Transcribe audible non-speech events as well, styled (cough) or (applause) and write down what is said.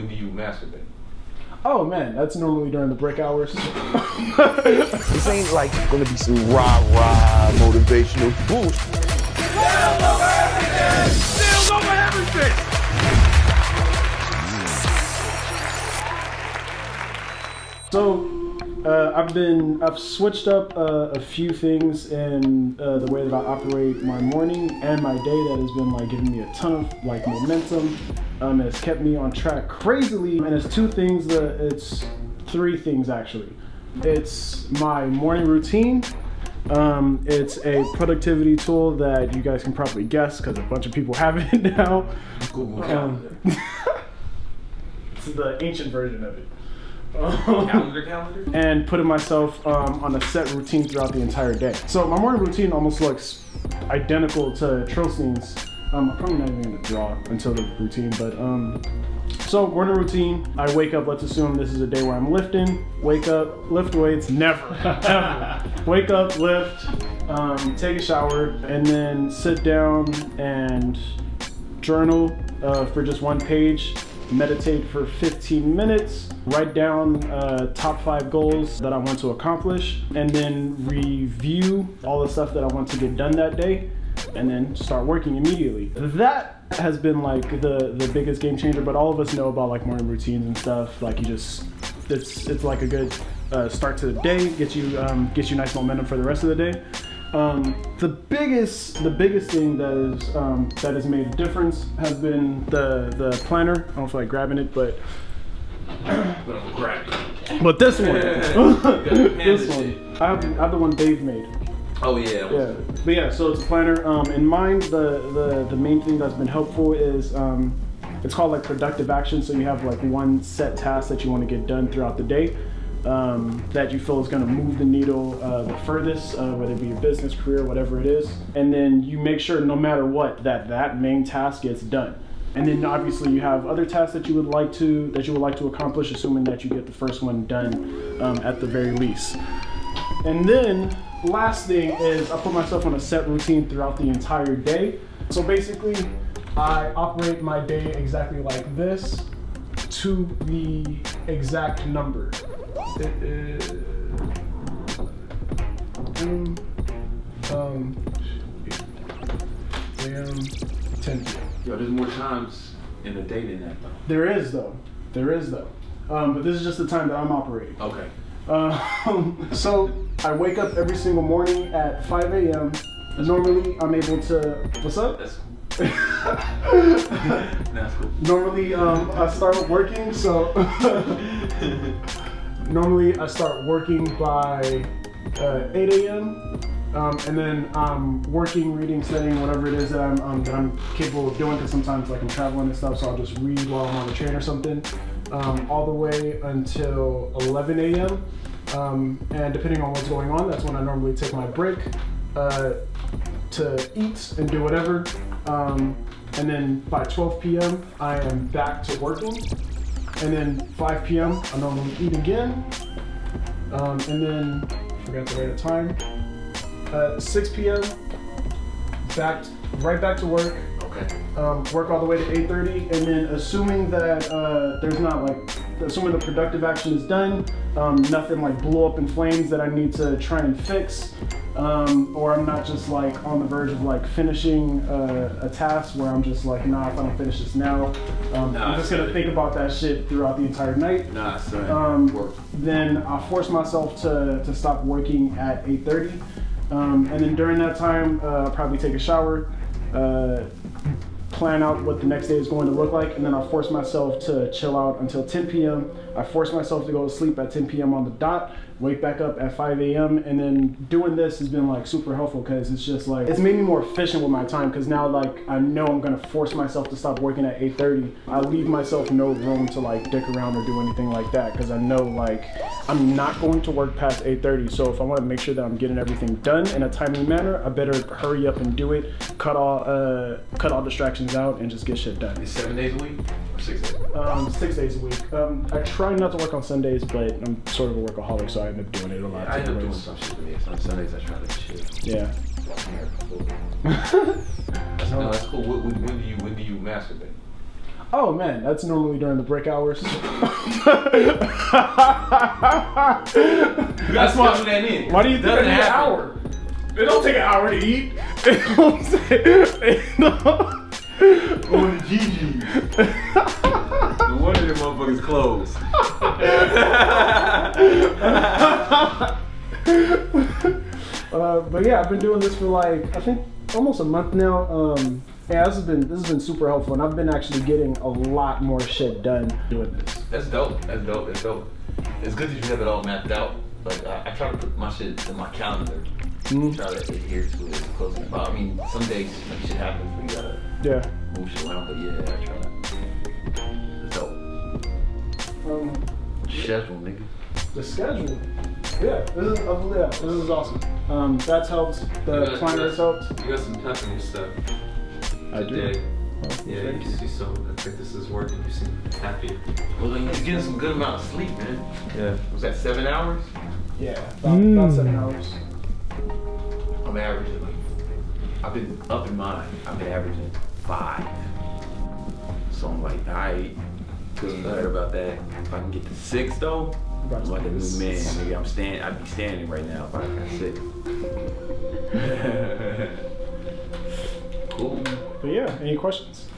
when do you masturbate? Oh man, that's normally during the break hours. (laughs) This ain't like gonna be some rah rah motivational boost. So uh, I've been I've switched up uh, a few things in uh, the way that I operate my morning and my day that has been like giving me a ton of like momentum. Um, it's kept me on track crazily, and it's two things that it's three things actually. It's my morning routine. Um, it's a productivity tool that you guys can probably guess because a bunch of people (laughs) have it now. Google Um, (laughs) it's the ancient version of it. Calendar, calendar. and putting myself um, on a set routine throughout the entire day. So my morning routine almost looks identical to Trilstein's. Um, I'm probably not even gonna draw until the routine, but um, so morning routine. I wake up. Let's assume this is a day where I'm lifting. Wake up, lift weights. Never, (laughs) ever. Wake up, lift, um, take a shower, and then sit down and journal uh, for just one page, meditate for 15 minutes, write down uh, top five goals that I want to accomplish, and then review all the stuff that I want to get done that day, and then start working immediately. That has been like the the biggest game changer. But all of us know about like morning routines and stuff. Like you just, it's it's like a good uh, start to the day, gets you um, gets you nice momentum for the rest of the day. Um, the biggest, the biggest thing that is um, that has made a difference has been the the planner. I don't feel like grabbing it, but But but this one, (laughs) (laughs) this one, I have, I have the one Dave made. Oh yeah. Yeah, but yeah, so it's a planner. Um, in mine, the, the the main thing that's been helpful is um, it's called like productive action. So you have like one set task that you want to get done throughout the day um, that you feel is going to move the needle uh, the furthest, uh, whether it be your business, career, whatever it is, and then you make sure no matter what that that main task gets done. And then obviously you have other tasks that you would like to that you would like to accomplish, assuming that you get the first one done um, at the very least. And then last thing is I put myself on a set routine throughout the entire day. So basically, I operate my day exactly like this to the exact number. It is um, um, AM, 10 p.m. Yo, there's more times in a day than that though. There is though. There is though. Um, but this is just the time that I'm operating. Okay. Um, (laughs) so I wake up every single morning at 5 a.m. Normally, I'm able to. What's up? That's that's (laughs) cool. Normally, um, I start working. So (laughs) normally, I start working by uh, 8 a.m. Um, and then I'm working, reading, studying, whatever it is that I'm um, that I'm capable of doing. Because sometimes, like I'm traveling and stuff, so I'll just read while I'm on the train or something, um, all the way until 11 a.m. Um, and depending on what's going on, that's when I normally take my break uh, to eat and do whatever. Um, and then by 12 p.m., I am back to working. And then 5 p.m., I normally eat again. Um, and then, forgot the rate of time. Uh, 6 p.m., back right back to work. Okay. Um, work all the way to 8:30, and then assuming that uh, there's not like, assuming the productive action is done, um, nothing like blow up in flames that I need to try and fix, um, or I'm not just like on the verge of like finishing uh, a task where I'm just like, nah, if I don't finish this now, um, Nah, I'm just gonna think about that shit throughout the entire night. Nah, um, then I force myself to, to stop working at 8.30. Um, and then during that time, uh, I'll probably take a shower, uh, plan out what the next day is going to look like, and then I'll force myself to chill out until 10 p.m. I force myself to go to sleep at 10 p.m. on the dot, wake back up at 5 a.m. And then doing this has been like super helpful because it's just like, it's made me more efficient with my time because now like I know I'm gonna force myself to stop working at 8.30. I leave myself no room to like dick around or do anything like that because I know like I'm not going to work past 8.30. So if I wanna make sure that I'm getting everything done in a timely manner, I better hurry up and do it, cut all, uh, cut all distractions out and just get shit done. It's seven days a week or six days. Um, six days a week. Um, I try not to work on Sundays, but I'm sort of a workaholic, so I end up doing it a lot. I end up doing some shit to me. On Sundays, I try to chill. Yeah. That's, (laughs) no, that's cool. When, when, when do you when do you masturbate? Oh man, that's normally during the break hours. You That's gotta why- that in. Why do you think I an hour? It don't take an hour to eat. You know what I'm? It don't- On the GG. one of them motherfuckers closed. Uh, but yeah, I've been doing this for like I think almost a month now. Um, yeah, this has been this has been super helpful, and I've been actually getting a lot more shit done doing this. That's dope. That's dope. That's dope. It's good that you have it all mapped out. Like I, I try to put my shit in my calendar. Mhm. Try to adhere to it as close as possible. I mean, some days like shit happens where you gotta Yeah. move shit around, but yeah, I try to. It's dope. Um, Schedule, nigga. the schedule. Yeah, this is uh, yeah, this is awesome. Um, that's helped. The Yeah, planner has helped. You got some pep in your step I today. Yeah, Thank you, you so. I think this is working. You seem happy. Well, then you're getting some good amount of sleep, man. Yeah. Was that seven hours? Yeah, about, about seven hours. I'm averaging like, I've been up in mine. I've been averaging five. So I'm like, alright, feeling better about that. If I can get to six though, I'm like a new man. six. Nigga, I'm stand. I'd be standing right now if I got six. (laughs) Cool. But yeah, any questions?